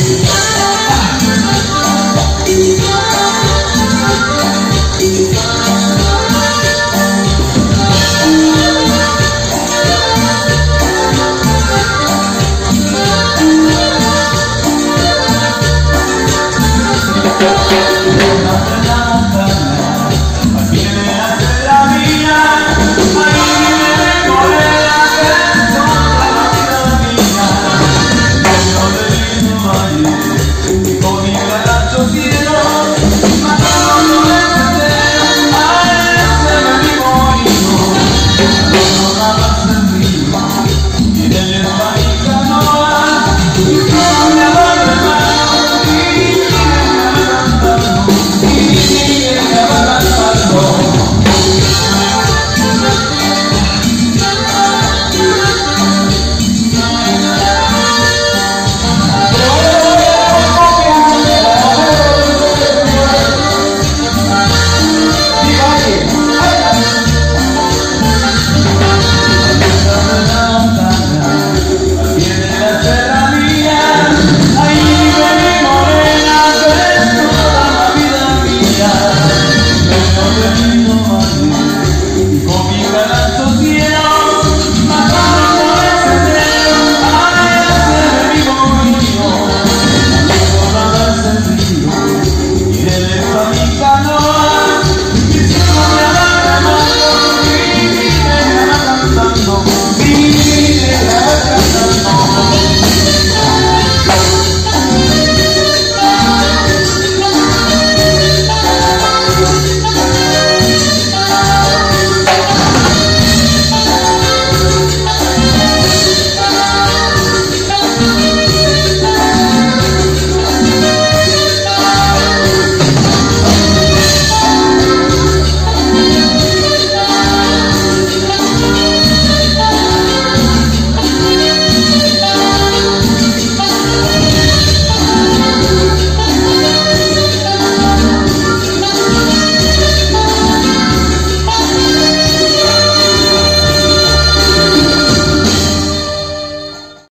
Yeah. la.